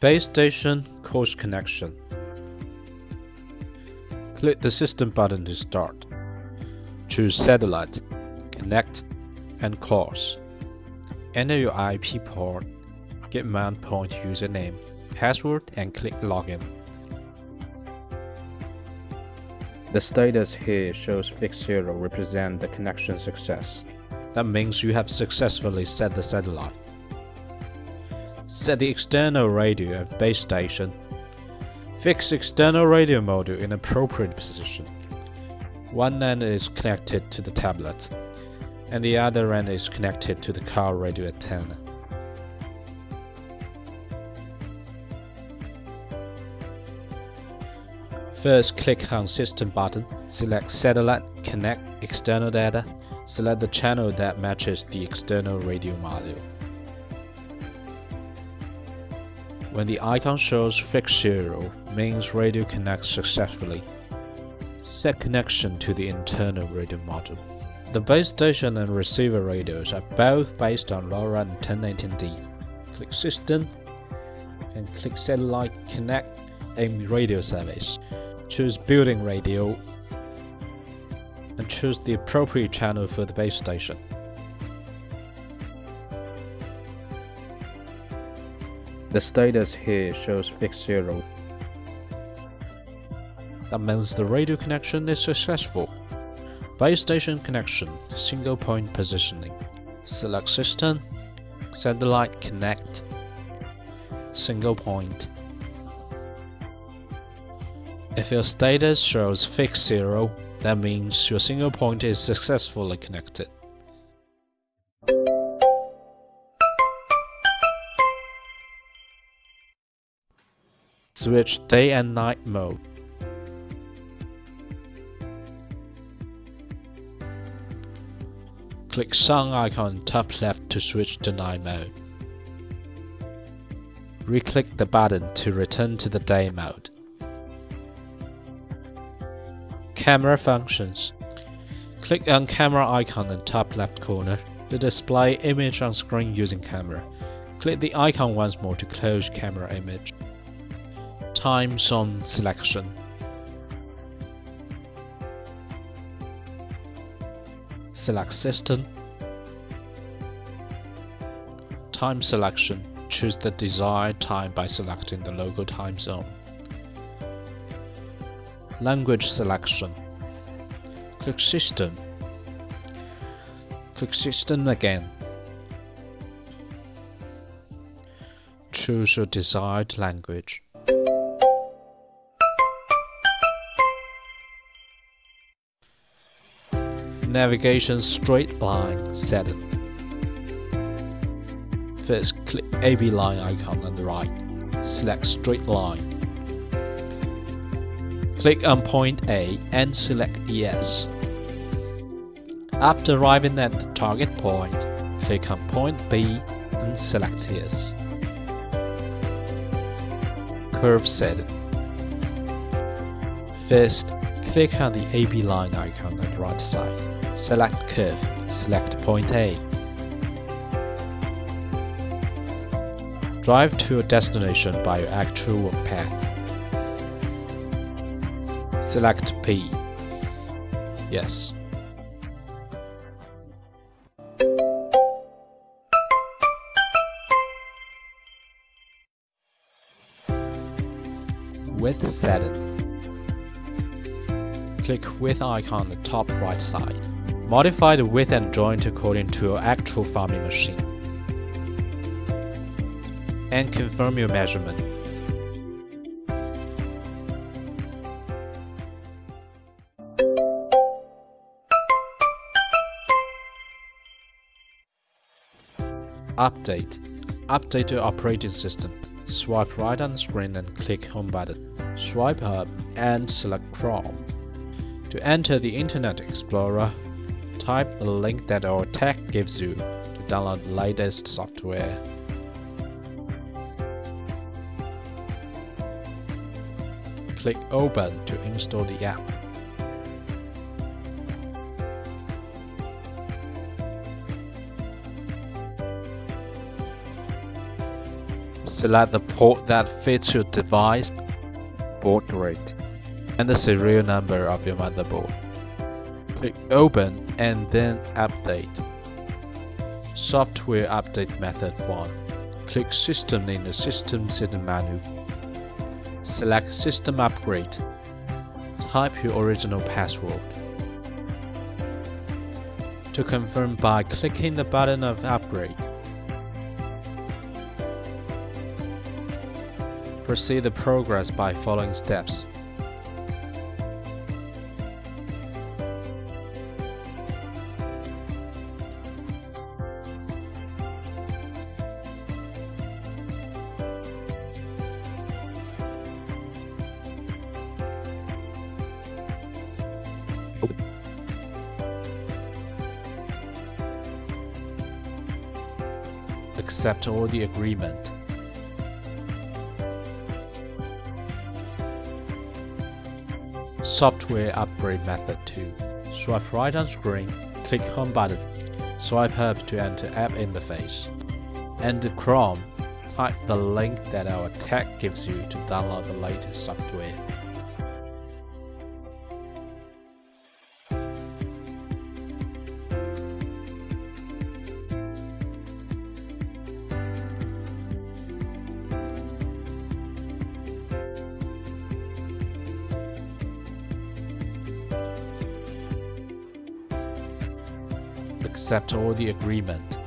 Base station CORS connection. Click the system button to start. Choose satellite, connect, and CORS. Enter your IP port, get mount point username, password, and click login. The status here shows fixed zero represent the connection success. That means you have successfully set the satellite. Set the external radio of base station. Fix external radio module in appropriate position. One end is connected to the tablet, and the other end is connected to the car radio antenna. First, click on System button, select Satellite, connect external data, select the channel that matches the external radio module. When the icon shows fixed zero, means radio connects successfully. Set connection to the internal radio module. The base station and receiver radios are both based on LoRa and 1018D. Click System and click Satellite Connect AIM radio service choose built-in radio and choose the appropriate channel for the base station. The status here shows fixed zero. That means the radio connection is successful. Base station connection, single point positioning. Select system, satellite connect, single point. If your status shows fixed zero, that means your single point is successfully connected. Switch day and night mode. Click sun icon top left to switch to night mode. Re-click the button to return to the day mode. Camera functions. Click on camera icon in top left corner to display image on screen using camera. Click the icon once more to close camera image. Time zone selection. Select system. Time selection. Choose the desired time by selecting the local time zone. Language selection. Click System. Click System again. Choose your desired language. Navigation straight line setting. First, click AB line icon on the right. Select straight line. Click on point A and select Yes. After arriving at the target point, click on point B and select Yes. Curve setting. First, click on the AB line icon on the right side. Select Curve, select point A. Drive to your destination by your actual path. Select P. Yes. Width setting. Click width icon on the top right side. Modify the width and joint according to your actual farming machine. And confirm your measurement. Update. Update your operating system. Swipe right on the screen and click Home button. Swipe up and select Chrome. To enter the Internet Explorer, type the link that our tech gives you to download the latest software. Click Open to install the app. Select the port that fits your device Baud rate. and the serial number of your motherboard. Click Open and then Update. Software Update Method 1. Click System in the System setting menu. Select System Upgrade. Type your original password. To confirm by clicking the button of Upgrade. Proceed the progress by following steps. Accept all the agreement. Software upgrade method 2. Swipe right on screen, click home button. Swipe up to enter app interface. Enter Chrome. Type the link that our tech gives you to download the latest software. Accept all the agreement.